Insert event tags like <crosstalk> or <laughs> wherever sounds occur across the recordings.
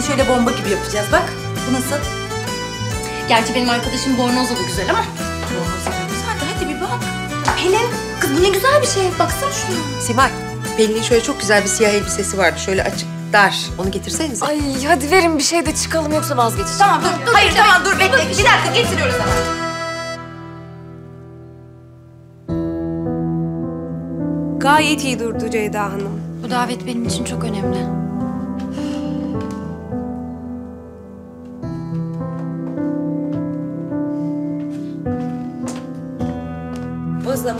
gibi yapacağız bak. Bu nasıl? Gerçi benim arkadaşım bornoz da güzel ama. Hadi hadi bir bak. Pelin, kız bu ne güzel bir şey. Baksana şuna. Simay, Pelin'in şöyle çok güzel bir siyah elbisesi vardı. Şöyle açık, dar. Onu getirsenize. Ay hadi verin bir şey de çıkalım yoksa vazgeçeceğim. Tamam dur, dur. Hayır tamam dur bekle. Bir dakika getiriyoruz hemen. Gayet iyi durdu Ceyda Hanım. Bu davet benim için çok önemli.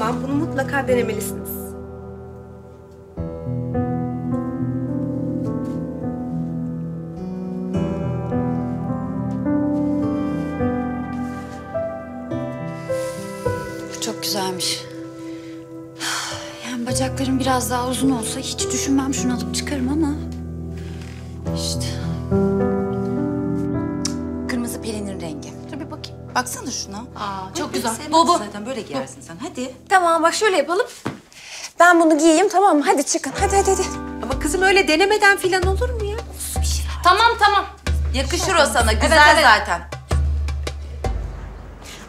Zaman bunu mutlaka denemelisiniz. Bu çok güzelmiş. <sighs> Yani bacaklarım biraz daha uzun olsa hiç düşünmem şunu alıp çıkarım ama... Baksana şuna. Aa, çok güzel. Bu. Zaten böyle giyersin sen. Hadi. Tamam bak şöyle yapalım. Ben bunu giyeyim tamam mı? Hadi çıkın. Hadi hadi hadi. Ama kızım öyle denemeden falan olur mu ya? Tamam tamam. Yakışır o sana. Güzel zaten.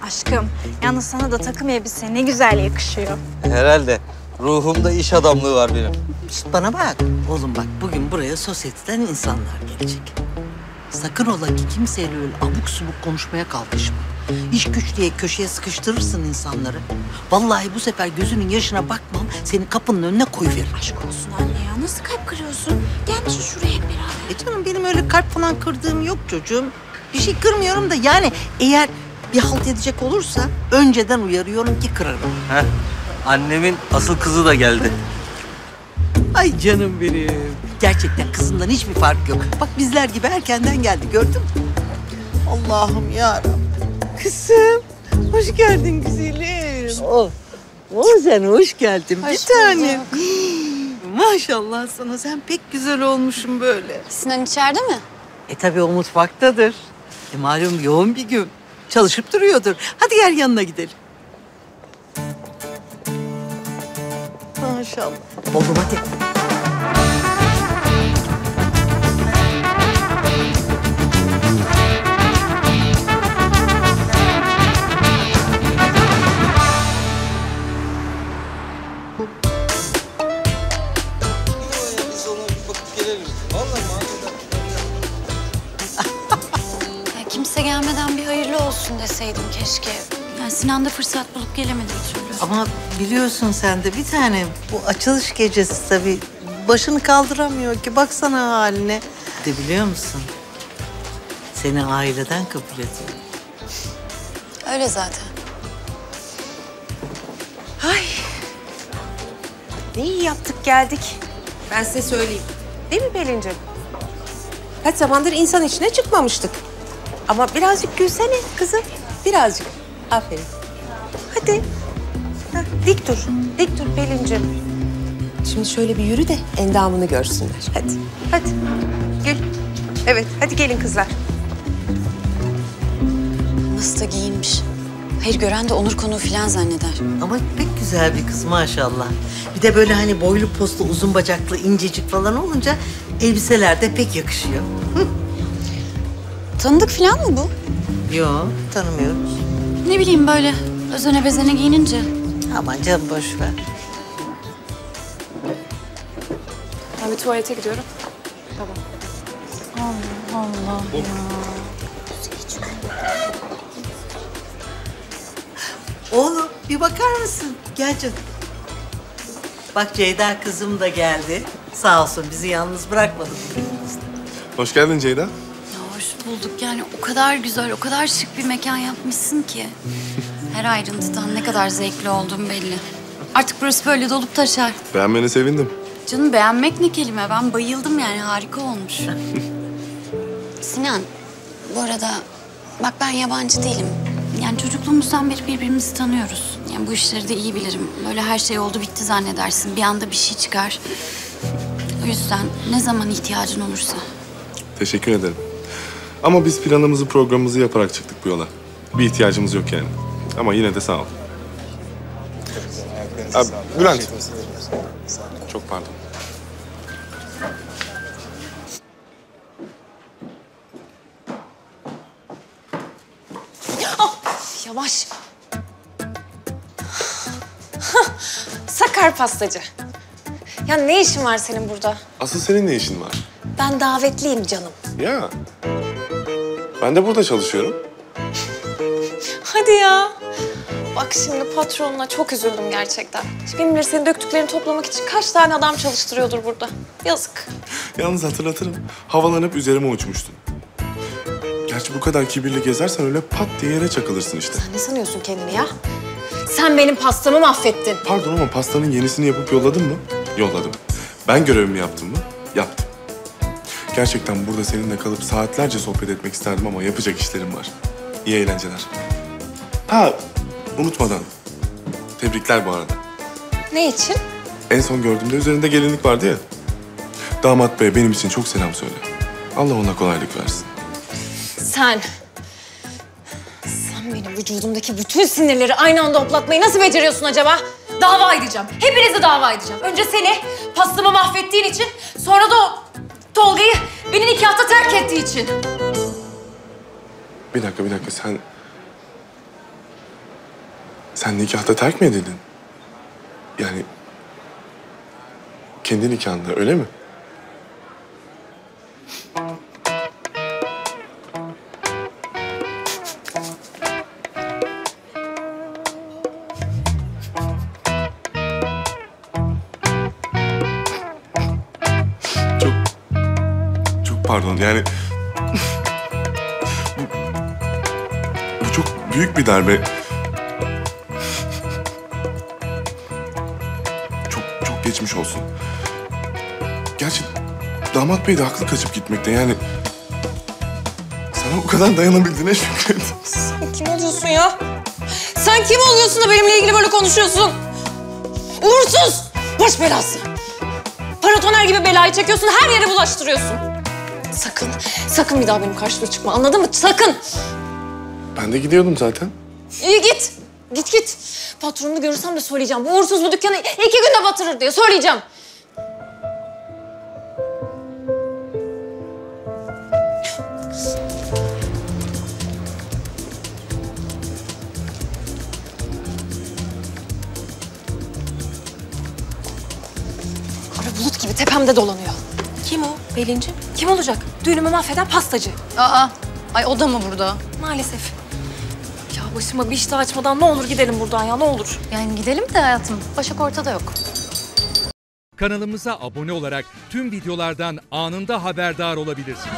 Aşkım, yalnız sana da takım elbise ne güzel yakışıyor. Herhalde. Ruhumda iş adamlığı var benim. Şişt, bana bak. Oğlum bak bugün buraya sosyeteden insanlar gelecek. Sakın ola ki kimseyle öyle abuk subuk konuşmaya kalkışma. İş güç diye köşeye sıkıştırırsın insanları. Vallahi bu sefer gözünün yaşına bakmam seni kapının önüne koyuverir. Aşk olsun anne ya. Nasıl kalp kırıyorsun? Gelmişsin şuraya hep beraber. E canım benim öyle kalp falan kırdığım yok çocuğum. Bir şey kırmıyorum da yani eğer bir halt edecek olursa önceden uyarıyorum ki kırarım. Heh. Annemin asıl kızı da geldi. Ay canım benim. Gerçekten kızından hiçbir fark yok. Bak bizler gibi erkenden geldi gördün mü? Allah'ım ya Kızım, hoş geldin güzelim. Oh, oh sen hoş geldin bir tanem. <gasps> Maşallah sana sen pek güzel olmuşsun böyle. Sinan içeride mi? E tabii o mutfaktadır. E malum yoğun bir gün. Çalışıp duruyordur. Hadi gel yanına gidelim. Maşallah. Oğlum hadi. Olsun deseydim keşke. Yani Sinan da fırsat bulup gelemedi bir türlü. Ama biliyorsun sen de bir tane bu açılış gecesi tabii başını kaldıramıyor ki. Baksana haline. De biliyor musun? Seni aileden kabul ediyor. Öyle zaten. Ne iyi yaptık geldik. Ben size söyleyeyim. Değil mi Pelin'ciğim? Kaç zamandır insan içine çıkmamıştık. Ama birazcık gülsene kızım. Birazcık. Aferin. Hadi. Heh, dik dur. Dik dur Pelin'ciğim. Şimdi şöyle bir yürü de endamını görsünler. Hadi. Hadi. Gül. Evet. Hadi gelin kızlar. Nasıl da giyinmiş. Hayır gören de onur konuğu falan zanneder. Ama pek güzel bir kız maşallah. Bir de böyle hani boylu postlu, uzun bacaklı, incecik falan olunca elbiseler de pek yakışıyor. Tanıdık falan mı bu? Yok, tanımıyoruz. Ne bileyim böyle özene bezene giyinince. Aman canım boş ver. Ben bir tuvalete gidiyorum. Oğlum bir bakar mısın? Gel canım. Bak Ceyda kızım da geldi. Sağ olsun bizi yalnız bırakmadı. Hoş geldin Ceyda. Bulduk yani o kadar güzel, o kadar şık bir mekan yapmışsın ki. Her ayrıntıdan ne kadar zevkli olduğum belli. Artık burası böyle dolup taşar. Beğenmene sevindim. Canım beğenmek ne kelime? Ben bayıldım yani harika olmuş. <laughs> Sinan, bu arada bak ben yabancı değilim. Yani çocukluğumuzdan beri birbirimizi tanıyoruz. Yani bu işleri de iyi bilirim. Böyle her şey oldu bitti zannedersin. Bir anda bir şey çıkar. O yüzden ne zaman ihtiyacın olursa. Teşekkür ederim. Ama biz planımızı programımızı yaparak çıktık bu yola. Bir ihtiyacımız yok yani. Ama yine de sağ ol. Abi, Bülent. Çok pardon. Ah, yavaş. Sakar pastacı. Ya ne işin var senin burada? Asıl senin ne işin var? Ben davetliyim canım. Ya. Ben de burada çalışıyorum. Hadi ya. Bak şimdi patronuna çok üzüldüm gerçekten. Kim bilir senin döktüklerini toplamak için kaç tane adam çalıştırıyordur burada. Yazık. Yalnız hatırlatırım. Havalanıp üzerime uçmuştun. Gerçi bu kadar kibirli gezersen öyle pat diye yere çakılırsın işte. Ne sanıyorsun kendini ya? Sen benim pastamı mahvettin. Pardon ama pastanın yenisini yapıp yolladın mı? Yolladım. Ben görevimi yaptım mı? Yaptım. Gerçekten burada seninle kalıp saatlerce sohbet etmek isterdim ama yapacak işlerim var. İyi eğlenceler. Ha, unutmadan. Tebrikler bu arada. Ne için? En son gördüğümde üzerinde gelinlik vardı ya. Damat bey benim için çok selam söyle. Allah ona kolaylık versin. Sen. Sen benim vücudumdaki bütün sinirleri aynı anda hoplatmayı nasıl beceriyorsun acaba? Dava edeceğim. Hepinizi dava edeceğim. Önce seni pastamı mahvettiğin için, sonra da o Tolga'yı beni nikahta terk ettiği için. Bir dakika, bir dakika. Sen... Sen nikahta terk mi edildin? Yani... Kendi nikahında öyle mi? Pardon yani... Bu çok büyük bir darbe. Çok çok geçmiş olsun. Gerçi damat bey de haklı kaçıp gitmekte yani. Sana bu kadar dayanabildiğine şükret. <laughs> Sen kim oluyorsun ya? Sen kim oluyorsun da benimle ilgili böyle konuşuyorsun? Uğursuz! Baş belası! Paratoner gibi belayı çekiyorsun, her yere bulaştırıyorsun. Sakın, sakın bir daha benim karşıma çıkma anladın mı? Sakın! Ben de gidiyordum zaten. İyi git. Git git. Patronunu görürsem de söyleyeceğim. Bu uğursuz bu dükkanı iki günde batırır diye söyleyeceğim. Kara bulut gibi tepemde dolanıyor. Kim o Pelinci? Kim olacak? Düğünümü mahveden pastacı. Aa, ay o da mı burada? Maalesef. Ya başıma bir iş daha açmadan ne olur gidelim buradan ya ne olur. Yani gidelim de hayatım. Başak ortada yok. Kanalımıza abone olarak tüm videolardan anında haberdar olabilirsiniz.